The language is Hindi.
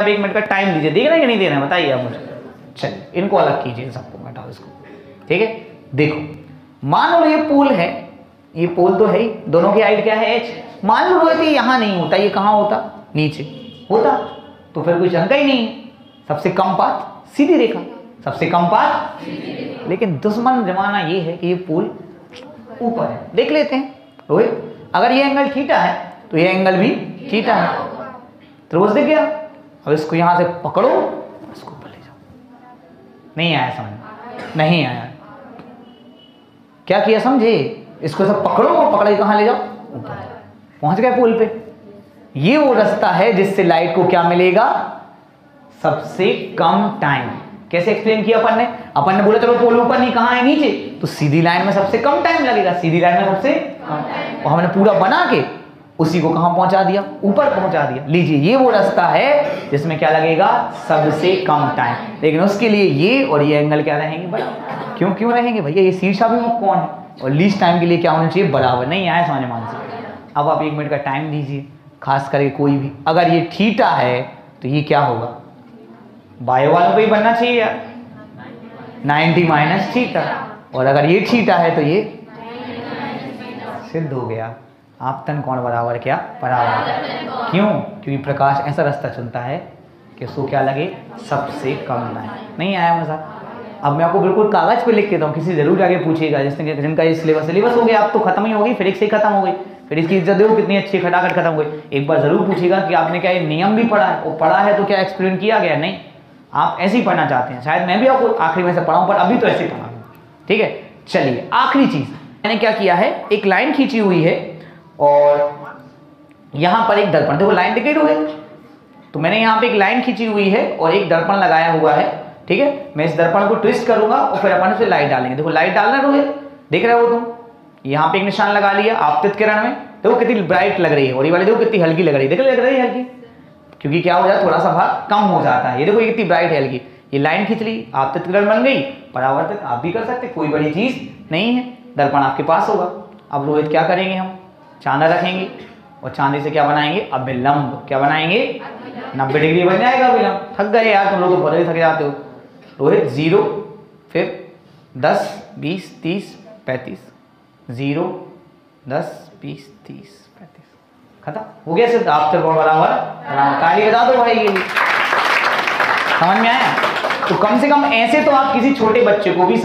आप एक मिनट का टाइम दीजिए। देख हैं कि नहीं दे रहे बताइए आप मुझे। चलिए, इनको अलग कीजिए सबको हटाओ इसको। ठीक है? देखो, मान लो ये पोल है, ये पोल तो है ही। दोनों की हाइट क्या है? एच मान लो रोहित यहाँ नहीं होता, ये कहाँ होता? नीचे। होता तो फिर कोई शंका ही नहीं है। सबसे कम पात सीधी रेखा। सबसे कम पात लेकिन दुश्मन जमाना ये है कि ये पोल ऊपर है। देख लेते हैं। रोहित, अगर ये एंगल ठीटा है तो ये एंगल भी ठीटा है। त्रिभुज दिख गया। अब इसको यहाँ से पकड़ो इसको ऊपर ले जाओ। नहीं आया समझ नहीं आया। क्या किया समझे? इसको सब पकड़ो और पकड़ के कहाँ ले जाओ? ऊपर। पहुँच गए पुल पे। ये वो रास्ता है जिससे लाइट को क्या मिलेगा? सबसे कम टाइम कैसे एक्सप्लेन किया अपन ने? अपन ने बोला चलो पोल ऊपर नहीं कहाँ है? नीचे। तो सीधी लाइन में सबसे कम टाइम लगेगा। सीधी लाइन में सबसे कम। और हमने पूरा बना के उसी को कहाँ पहुँचा दिया? ऊपर पहुँचा दिया। लीजिए, ये वो रास्ता है जिसमें क्या लगेगा? सबसे कम टाइम लेकिन उसके लिए ये और ये एंगल क्या रहेंगे? बराबर क्यों क्यों रहेंगे भैया? ये शीर्षाभिमुख कौन है? और लीस्ट टाइम के लिए क्या होना चाहिए? बराबर। नहीं आया समझ मान से। अब आप एक मिनट का टाइम दीजिए, खास करके कोई भी। अगर ये ठीटा है तो ये क्या होगा? बायो वालों को ही बनना चाहिए यार। 90 माइनस थीटा। और अगर ये थीटा है तो ये? सिद्ध हो गया। आप तन कौन बराबर क्या? बराबर। क्यों? क्योंकि प्रकाश ऐसा रास्ता चुनता है कि उसको क्या लगे? सबसे कम लाइन नहीं आया मज़ा। अब मैं आपको बिल्कुल कागज़ पे लिख देता हूँ। किसी ज़रूर जाके पूछेगा, जिसने जिनका ये सिलेबस सिलेबस हो गया आप तो खत्म ही होगी फिर एक से ही खत्म हो गई। फिर इसकी इज़्ज़त देखो कितनी अच्छी, खटाखट खत्म हो गई। एक बार ज़रूर पूछेगा कि आपने क्या ये नियम भी पढ़ा है? वो पढ़ा है तो क्या एक्सप्लेन किया गया? नहीं। आप ऐसे ही पढ़ना चाहते हैं। शायद मैं भी आपको आखिरी में से पढ़ाऊँ, पर अभी तो ऐसे ही पढ़ा ठीक है? चलिए, आखिरी चीज़। मैंने क्या किया है? एक लाइन खींची हुई है। और यहाँ पर एक दर्पण, देखो लाइन दिख रही रोहित तो मैंने यहाँ पे एक लाइन खींची हुई है और एक दर्पण लगाया हुआ है, ठीक है? मैं इस दर्पण को ट्विस्ट करूँगा और फिर अपन उसे लाइट डालेंगे। देखो लाइट डालना रोहित देख रहे हो तुम? यहाँ पे एक निशान लगा लिया, आपतित किरण में। देखो कितनी ब्राइट लग रही है। और ये वाली देखो कितनी हल्की लग रही है। देख लग रही है हल्की? क्योंकि क्या हो जाता है? थोड़ा सा भाग कम हो जाता है। ये देखो कितनी ब्राइट है हल्की। ये लाइन खींच ली, आपतित किरण बन गई, परावर्तित आप भी कर सकते कोई बड़ी चीज़ नहीं है। दर्पण आपके पास होगा। अब रोहित क्या करेंगे हम? चांदा रखेंगे और चांदी से क्या बनाएँगे? अभिलंब। क्या बनाएँगे? नब्बे डिग्री बन जाएगा अभिलंब। थक गए यार तुम लोग तो बहुत थक जाते हो। रोहित ज़ीरो फिर दस बीस तीस पैंतीस। ज़ीरो दस बीस तीस पैंतीस। खत्म। हो गया सिर्फ़ आप तक बराबर ताली बता दो भाई। ये समझ में आया? तो कम से कम ऐसे तो आप किसी छोटे बच्चे को भी